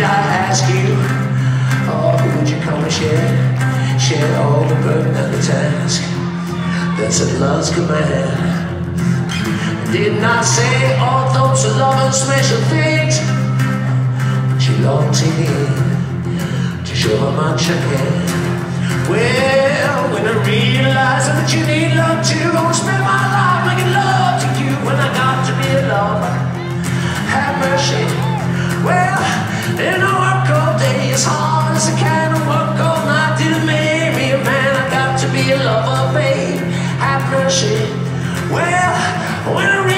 did I ask you? Or would you come and share, share all the burden of the task? That's at love's command. Did not say all thoughts of love and special things she longed to me to show her much again. Well, when I realized that you need love too, I spend my life making love to you when I got to be alone. Have mercy. your lover, babe. I appreciate. Well, when I